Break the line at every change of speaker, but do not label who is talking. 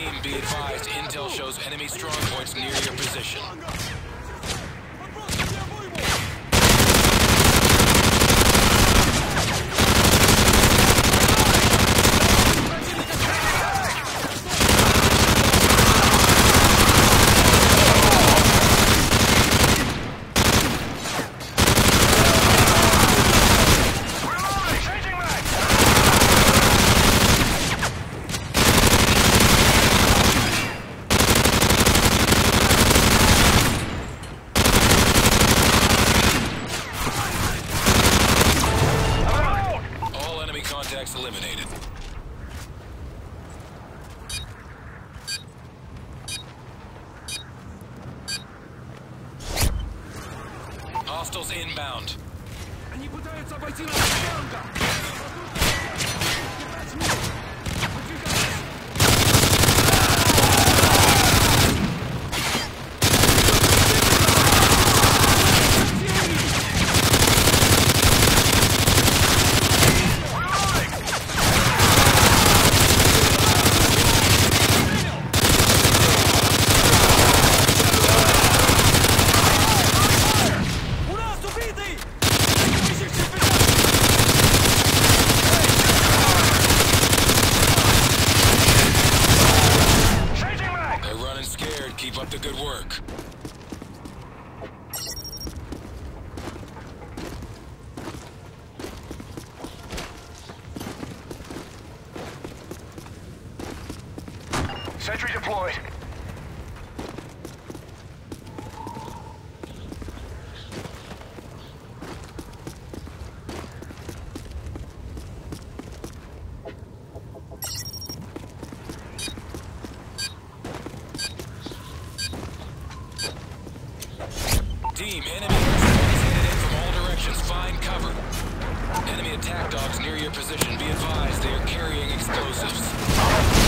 Team, be advised, intel shows enemy strong points near your position. All enemy contacts eliminated. Hostiles inbound.
Они пытаются обойти нас с фланга!
Keep up the good work.
Sentry deployed.
Team, enemy headed in from all directions. Find cover. Enemy attack dogs near your position. Be advised, they are carrying explosives.